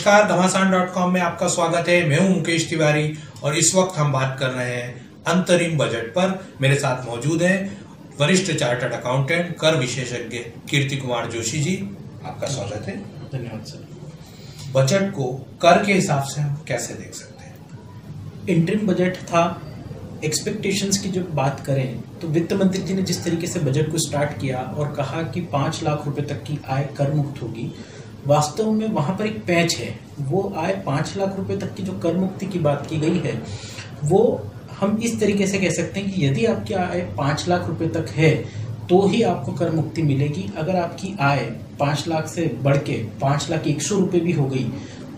नमस्कार घमासान dot com में आपका स्वागत है। मैं हूँ मुकेश तिवारी और इस वक्त हम बात कर रहे हैं अंतरिम बजट पर। मेरे साथ मौजूद हैं वरिष्ठ चार्टर्ड अकाउंटेंट कर विशेषज्ञ कीर्ति कुमार जोशी जी। आपका स्वागत है। धन्यवाद सर। बजट को कर के हिसाब से हम कैसे देख सकते हैं? इंटरिम बजट था एक्सपेक्टेशंस की जब बात करें तो वित्त मंत्री जी ने जिस तरीके से बजट को स्टार्ट किया और कहा कि पाँच लाख रुपए तक की आय कर मुक्त होगी वास्तव में वहाँ पर एक पैच है। वो आय पाँच लाख रुपए तक की जो कर मुक्ति की बात की गई है, वो हम इस तरीके से कह सकते हैं कि यदि आपकी आय पाँच लाख रुपए तक है तो ही आपको कर मुक्ति मिलेगी। अगर आपकी आय पाँच लाख से बढ़ के पाँच लाख एक सौ रुपये भी हो गई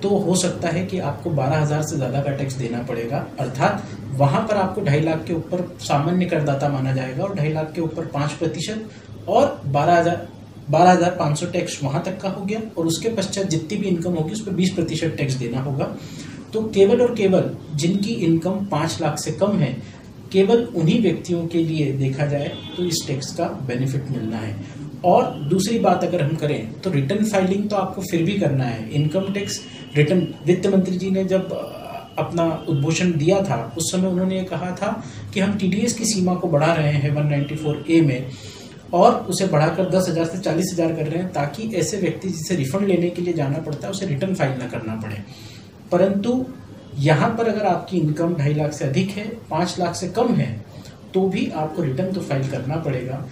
तो हो सकता है कि आपको बारह हज़ार से ज़्यादा का टैक्स देना पड़ेगा। अर्थात वहाँ पर आपको ढाई लाख के ऊपर सामान्य करदाता माना जाएगा और ढाई लाख के ऊपर पाँच प्रतिशत और बारह हज़ार बारह हज़ार पाँच सौ टैक्स वहाँ तक का हो गया और उसके पश्चात जितनी भी इनकम होगी उस पर बीस प्रतिशत टैक्स देना होगा। तो केवल और केवल जिनकी इनकम पाँच लाख से कम है, केवल उन्हीं व्यक्तियों के लिए देखा जाए तो इस टैक्स का बेनिफिट मिलना है। और दूसरी बात अगर हम करें तो रिटर्न फाइलिंग तो आपको फिर भी करना है। इनकम टैक्स रिटर्न वित्त मंत्री जी ने जब अपना उद्घोषण दिया था, उस समय उन्होंने कहा था कि हम टीडीएस की सीमा को बढ़ा रहे हैं 194 ए में। और उसे बढ़ाकर दस हज़ार से चालीस हज़ार कर रहे हैं ताकि ऐसे व्यक्ति जिसे रिफंड लेने के लिए जाना पड़ता है, उसे रिटर्न फ़ाइल ना करना पड़े। परंतु यहाँ पर अगर आपकी इनकम ढाई लाख से अधिक है, पाँच लाख से कम है तो भी आपको रिटर्न तो फ़ाइल करना पड़ेगा।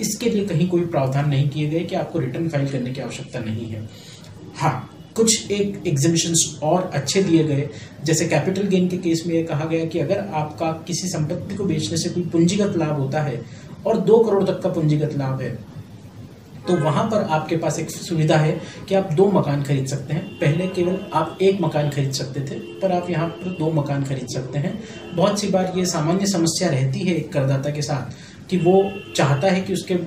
इसके लिए कहीं कोई प्रावधान नहीं किए गए कि आपको रिटर्न फ़ाइल करने की आवश्यकता नहीं है। हाँ कुछ एक एग्जिबिशंस और अच्छे दिए गए। जैसे कैपिटल गेन के केस में यह कहा गया कि अगर आपका किसी संपत्ति को बेचने से कोई पूंजीगत लाभ होता है और दो करोड़ तक का पूंजीगत लाभ है। तो वहाँ पर आपके पास एक सुविधा है कि आप दो मकान खरीद सकते हैं। पहले केवल आप एक मकान खरीद सकते थे, पर आप यहाँ पर दो मकान खरीद सकते हैं। बहुत सी बार ये सामान्य समस्या रहती है एक करदाता के साथ कि वो चाहता है कि उसके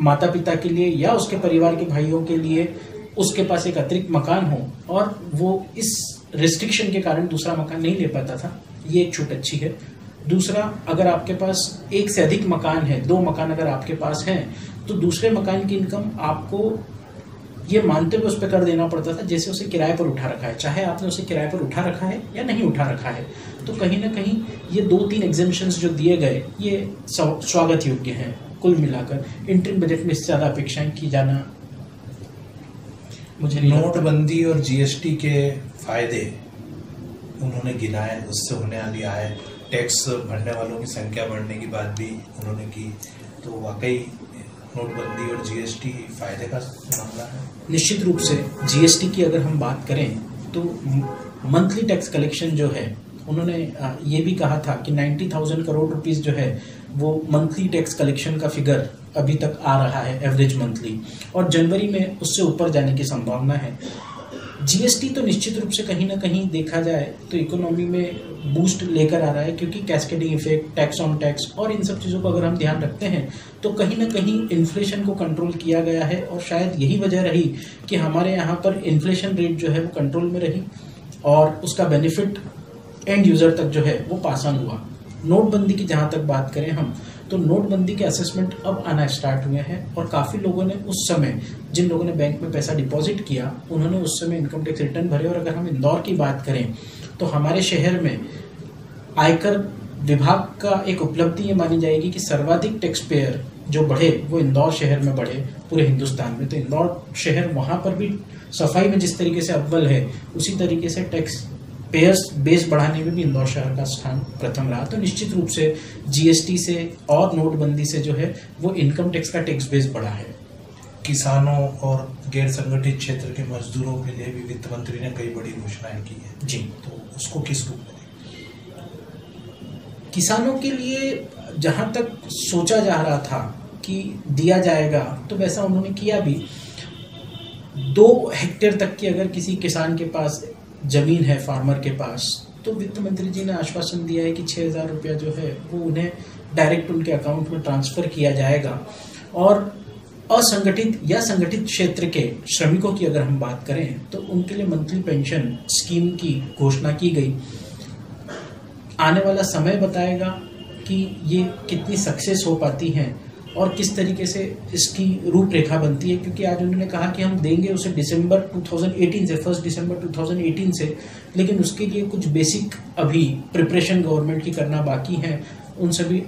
माता पिता के लिए या उसके परिवार के भाइयों के लिए उसके पास एक अतिरिक्त मकान हो और वो इस रिस्ट्रिक्शन के कारण दूसरा मकान नहीं ले पाता था। ये एक छूट अच्छी है। दूसरा, अगर आपके पास एक से अधिक मकान है, दो मकान अगर आपके पास हैं तो दूसरे मकान की इनकम आपको ये मानते हुए उस पर कर देना पड़ता था, जैसे उसे किराए पर उठा रखा है। चाहे आपने उसे किराए पर उठा रखा है या नहीं उठा रखा है तो कहीं ना कहीं ये दो तीन एग्जामेशन जो दिए गए, ये स्वागत योग्य हैं, कुल मिलाकर। इंटरन बजट में इससे ज़्यादा अपेक्षाएँ की जाना मुझे नोटबंदी और जीएसटी के फ़ायदे, उन्होंने गिनाए, उससे होने वाली आय टैक्स भरने वालों की संख्या बढ़ने की बात भी उन्होंने की। तो वाकई नोटबंदी और जीएसटी फ़ायदे का मामला है। निश्चित रूप से जीएसटी की अगर हम बात करें तो मंथली टैक्स कलेक्शन जो है, उन्होंने ये भी कहा था कि नाइन्टी थाउज़ेंड करोड़ रुपीस जो है, वो मंथली टैक्स कलेक्शन का फिगर अभी तक आ रहा है एवरेज मंथली और जनवरी में उससे ऊपर जाने की संभावना है। जीएसटी तो निश्चित रूप से कहीं ना कहीं देखा जाए तो इकोनॉमी में बूस्ट लेकर आ रहा है, क्योंकि cascading effect tax on tax और इन सब चीज़ों को अगर हम ध्यान रखते हैं तो कहीं ना कहीं इन्फ्लेशन को कंट्रोल किया गया है और शायद यही वजह रही कि हमारे यहाँ पर इन्फ्लेशन रेट जो है वो कंट्रोल में रही और उसका बेनिफिट एंड यूज़र तक जो है वो पास ऑन हुआ। नोटबंदी की जहाँ तक बात करें हम तो नोटबंदी के असेसमेंट अब आना स्टार्ट हुए हैं और काफ़ी लोगों ने उस समय, जिन लोगों ने बैंक में पैसा डिपॉजिट किया, उन्होंने उस समय इनकम टैक्स रिटर्न भरे और अगर हम इंदौर की बात करें तो हमारे शहर में आयकर विभाग का एक उपलब्धि ये मानी जाएगी कि सर्वाधिक टैक्स पेयर जो बढ़े, वो इंदौर शहर में बढ़े, पूरे हिंदुस्तान में। तो इंदौर शहर वहाँ पर भी सफ़ाई में जिस तरीके से अव्वल है, उसी तरीके से टैक्स पेयर्स बेस बढ़ाने में भी इंदौर शहर का स्थान प्रथम रहा। तो निश्चित रूप से जीएसटी से और नोटबंदी से जो है, वो इनकम टैक्स का टैक्स बेस बढ़ा है। किसानों और गैर संगठित क्षेत्र के मजदूरों के लिए भी वित्त मंत्री ने कई बड़ी घोषणाएँ की है। जी। तो उसको किस रूप में किसानों के लिए जहाँ तक सोचा जा रहा था कि दिया जाएगा तो वैसा उन्होंने किया भी। दो हेक्टेयर तक की अगर किसी किसान के पास ज़मीन है फार्मर के पास तो वित्त मंत्री जी ने आश्वासन दिया है कि छः हज़ार रुपया जो है वो उन्हें डायरेक्ट उनके अकाउंट में ट्रांसफ़र किया जाएगा। और असंगठित या संगठित क्षेत्र के श्रमिकों की अगर हम बात करें तो उनके लिए मंथली पेंशन स्कीम की घोषणा की गई। आने वाला समय बताएगा कि ये कितनी सक्सेस हो पाती हैं। और किस तरीके से इसकी रूपरेखा बनती है, क्योंकि आज उन्होंने कहा कि हम देंगे उसे दिसंबर 2018 से फ़र्स्ट दिसंबर 2018 से, लेकिन उसके लिए कुछ बेसिक अभी प्रिपरेशन गवर्नमेंट की करना बाकी है। उन सभी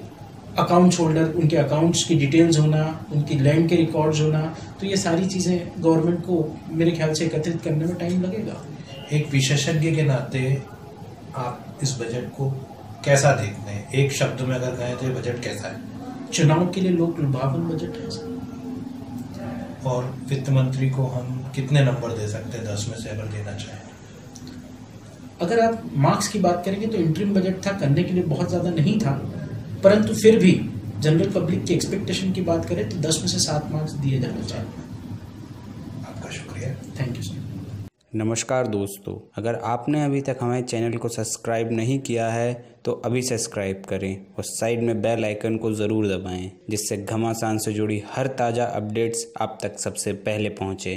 अकाउंट्स होल्डर उनके अकाउंट्स की डिटेल्स होना, उनकी लैंड के रिकॉर्ड्स होना तो ये सारी चीज़ें गवर्नमेंट को मेरे ख्याल से एकत्रित करने में टाइम लगेगा। एक विशेषज्ञ के नाते आप इस बजट को कैसा देखते हैं? एक शब्द में अगर कहें तो ये बजट कैसा है? चुनाव के लिए लोग लुभावन बजट है। और वित्त मंत्री को हम कितने नंबर दे सकते हैं दस में से अगर देना चाहें? अगर आप मार्क्स की बात करेंगे तो इंट्रीम बजट था करने के लिए बहुत ज़्यादा नहीं था परंतु फिर भी जनरल पब्लिक की एक्सपेक्टेशन की बात करें तो दस में से सात मार्क्स दिए जाने चाहिए आपका शुक्रिया थैंक यू सर नमस्कार दोस्तों, अगर आपने अभी तक हमारे चैनल को सब्सक्राइब नहीं किया है तो अभी सब्सक्राइब करें और साइड में बेल आइकन को ज़रूर दबाएँ, जिससे घमासान से जुड़ी हर ताज़ा अपडेट्स आप तक सबसे पहले पहुँचे।